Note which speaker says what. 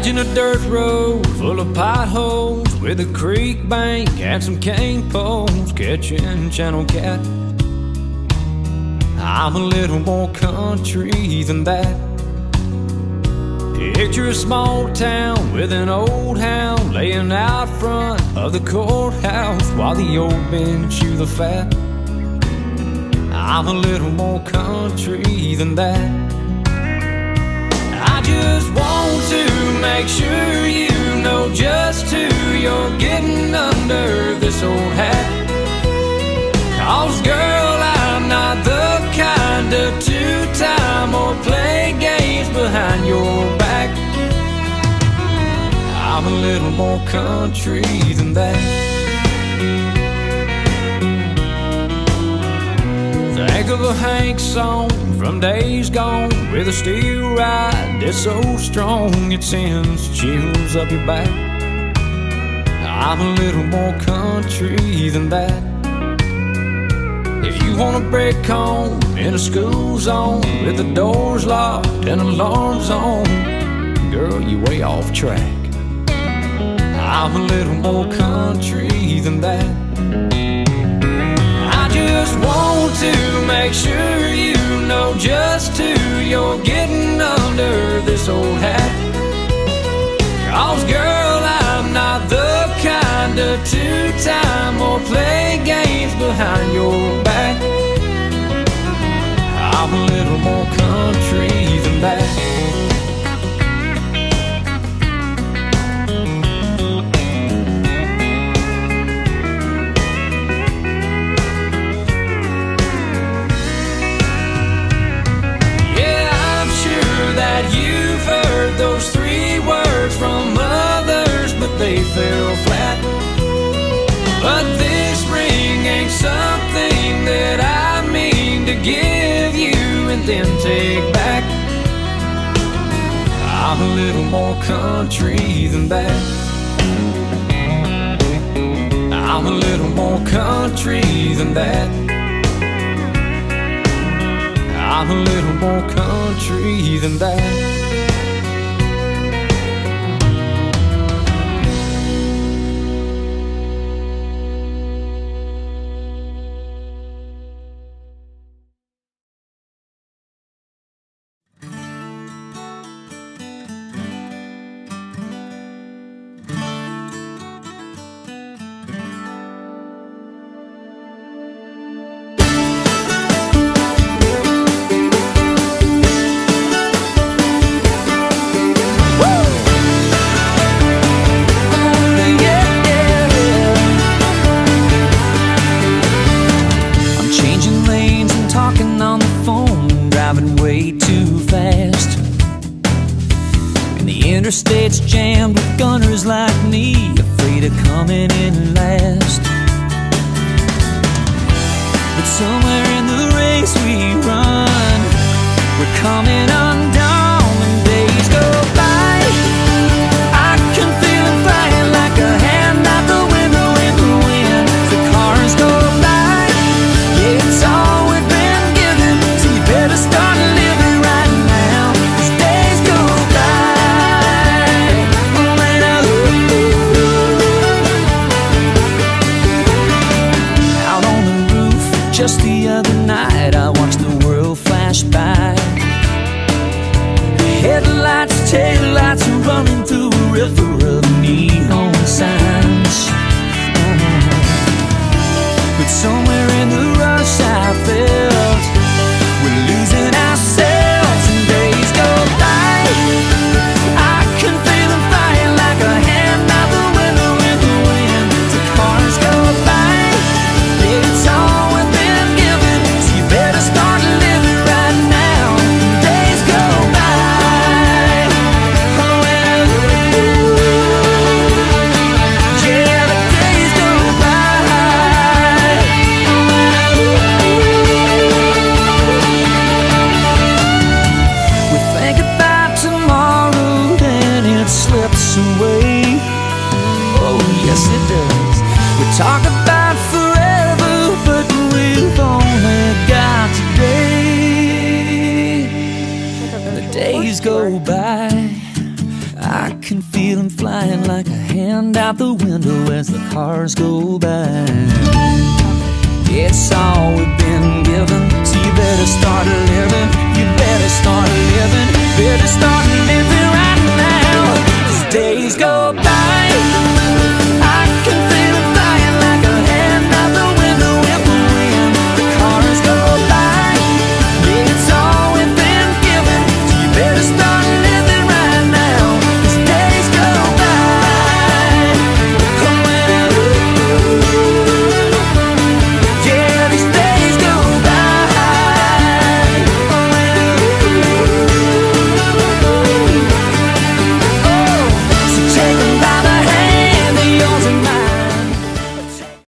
Speaker 1: Imagine a dirt road full of potholes with a creek bank and some cane poles catching channel cat. I'm a little more country than that. Picture a small town with an old hound laying out front of the courthouse while the old men chew the fat. I'm a little more country than that. I just want to make sure you know just who you're getting under this old hat. Cause girl, I'm not the kind of two-time or play games behind your back. I'm a little more country than that. Of a Hank song from days gone with a steel ride that's so strong it sends chills up your back. I'm a little more country than that. If you wanna break home in a school zone with the doors locked and alarms on, girl, you're way off track. I'm a little more country than that. Just want to make sure you know just who you're getting under this old hat. Cause girl, I'm not the kind of two-time or play games behind your back. They fell flat. But this ring ain't something that I mean to give you and then take back. I'm a little more country than that. I'm a little more country than that. I'm a little more country than that.
Speaker 2: Driving way too fast. And the interstate's jammed with gunners like me, afraid of coming in last. But somewhere in the race we run, we're coming undone the window as the cars go by. It's all we've been given, so you better start living. You better start living. Better start living right now. As days go by.